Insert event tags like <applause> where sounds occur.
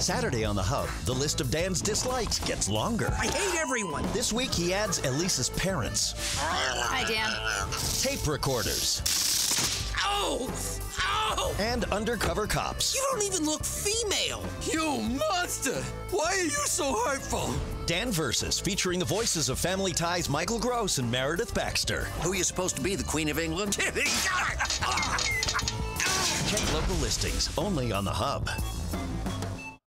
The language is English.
Saturday on the Hub, the list of Dan's dislikes gets longer. I hate everyone. This week he adds Elise's parents, Hi, Dan. tape recorders, Oh! Oh! and undercover cops. You don't even look female. You monster! Why are you so hurtful? Dan Versus, featuring the voices of Family Ties Michael Gross and Meredith Baxter. Who are you supposed to be, the Queen of England? <laughs> Check local listings only on the Hub.